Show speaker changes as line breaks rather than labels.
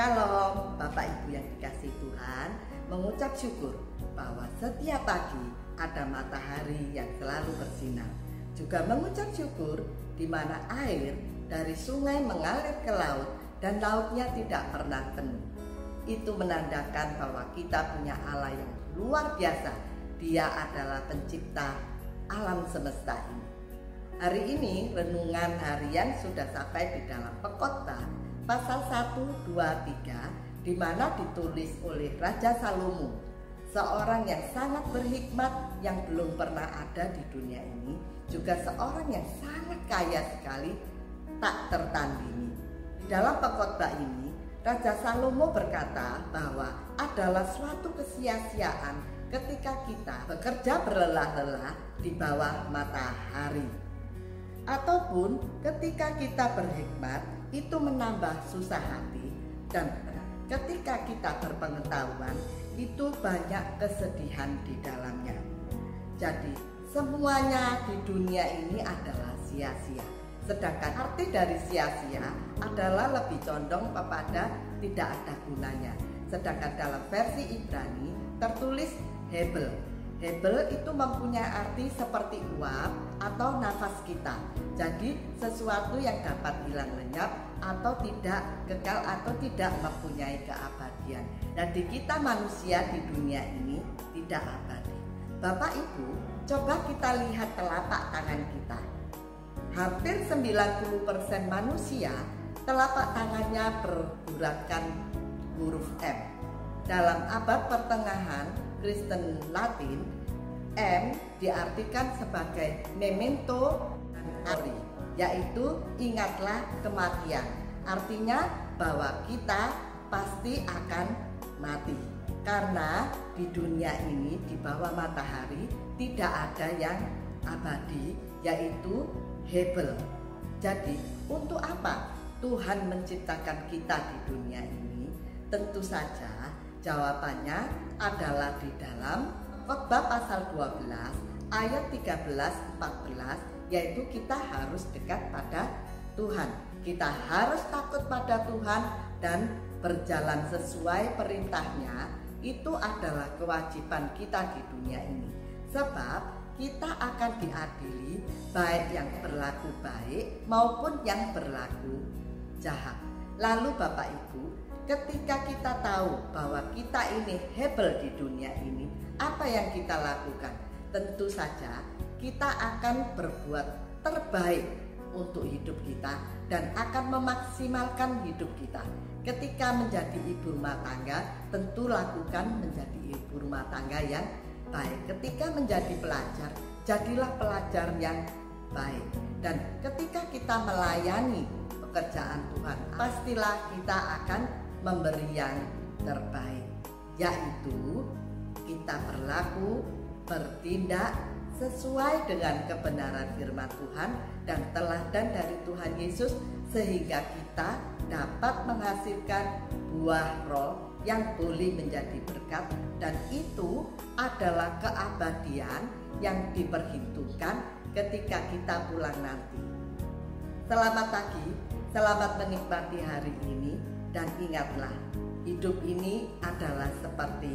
Shalom, Bapak Ibu yang dikasih Tuhan, mengucap syukur bahwa setiap pagi ada matahari yang selalu bersinar. Juga mengucap syukur di mana air dari sungai mengalir ke laut dan lautnya tidak pernah penuh. Itu menandakan bahwa kita punya Allah yang luar biasa. Dia adalah pencipta alam semesta ini. Hari ini renungan harian sudah sampai di dalam pekota pasal 1, 2, 3 di mana ditulis oleh Raja Salomo seorang yang sangat berhikmat yang belum pernah ada di dunia ini juga seorang yang sangat kaya sekali tak tertandingi. Di dalam pekotbah ini Raja Salomo berkata bahwa adalah suatu kesia-siaan ketika kita bekerja berlelah-lelah di bawah matahari. Ataupun ketika kita berhikmat itu menambah susah hati dan ketika kita berpengetahuan itu banyak kesedihan di dalamnya. Jadi semuanya di dunia ini adalah sia-sia. Sedangkan arti dari sia-sia adalah lebih condong kepada tidak ada gunanya. Sedangkan dalam versi Ibrani tertulis Hebel Hebel itu mempunyai arti seperti uap atau nafas kita. Jadi sesuatu yang dapat hilang lenyap atau tidak kekal atau tidak mempunyai keabadian. Dan di kita manusia di dunia ini tidak abadi. Bapak Ibu, coba kita lihat telapak tangan kita. Hampir 90% manusia telapak tangannya bergurakan huruf M. Dalam abad pertengahan, Kristen Latin, M diartikan sebagai memento mori, yaitu ingatlah kematian. Artinya bahwa kita pasti akan mati. Karena di dunia ini di bawah matahari tidak ada yang abadi yaitu Hebel. Jadi untuk apa Tuhan menciptakan kita di dunia ini? Tentu saja Jawabannya adalah di dalam khotbah pasal 12 ayat 13 14 yaitu kita harus dekat pada Tuhan. Kita harus takut pada Tuhan dan berjalan sesuai perintahnya itu adalah kewajiban kita di dunia ini. Sebab kita akan diadili baik yang berlaku baik maupun yang berlaku jahat. Lalu Bapak Ibu, ketika kita tahu bahwa kita ini hebel di dunia ini, apa yang kita lakukan? Tentu saja kita akan berbuat terbaik untuk hidup kita dan akan memaksimalkan hidup kita. Ketika menjadi ibu rumah tangga, tentu lakukan menjadi ibu rumah tangga yang baik. Ketika menjadi pelajar, jadilah pelajar yang baik. Dan ketika kita melayani pekerjaan Tuhan, pastilah kita akan memberi yang terbaik, yaitu kita berlaku, bertindak sesuai dengan kebenaran firman Tuhan dan teladan dari Tuhan Yesus sehingga kita dapat menghasilkan buah roh yang boleh menjadi berkat dan itu adalah keabadian yang diperhitungkan ketika kita pulang nanti. Selamat pagi, selamat menikmati hari ini. Dan ingatlah, hidup ini adalah seperti.